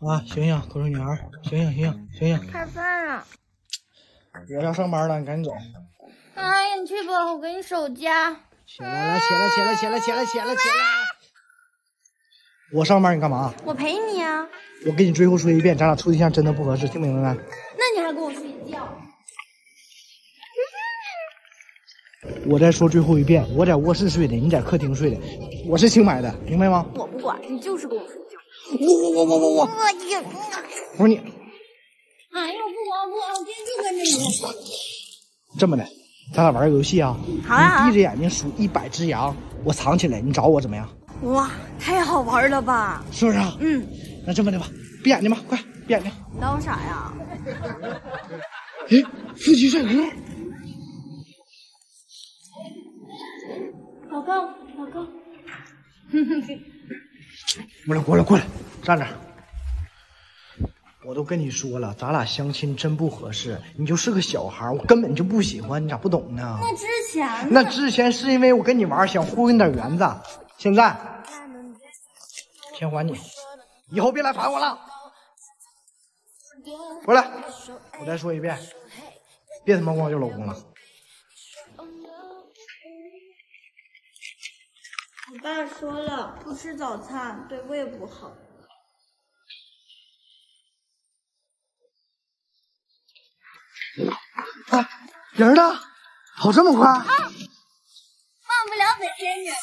啊，醒醒，口水女孩，醒醒，醒醒，醒醒！开饭了。我要上班了，你赶紧走。哎呀，你去吧，我给你守家。起来，来，起来，起来，起来，起来，起来，起来！我上班，你干嘛？我陪你啊。我给你最后说一遍，咱俩处对象真的不合适，听明白没？那你还跟我睡觉？我再说最后一遍，我在卧室睡的，你在客厅睡的，我是清白的，明白吗？我不管，你就是跟我睡我我我我我我！我你，我说你，哎呦，不管不管，我今天就跟着你。这么的，咱俩玩个游戏啊。好啊你闭着眼睛数一百只羊，我藏起来，你找我怎么样？哇，太好玩了吧？是不是啊？嗯，那这么的吧，闭眼睛吧，快闭眼睛。当啥呀？哎，司机帅哥，老公，老公，过来过来过来，站这儿。我都跟你说了，咱俩相亲真不合适，你就是个小孩，我根本就不喜欢，你咋不懂呢？那之前呢那之前是因为我跟你玩，想忽悠你点园子，现在钱还你，以后别来烦我了。回来，我再说一遍，别他妈光叫老公了。我爸说了，不吃早餐对胃不好。啊，人呢？跑这么快？忘不了本仙女了？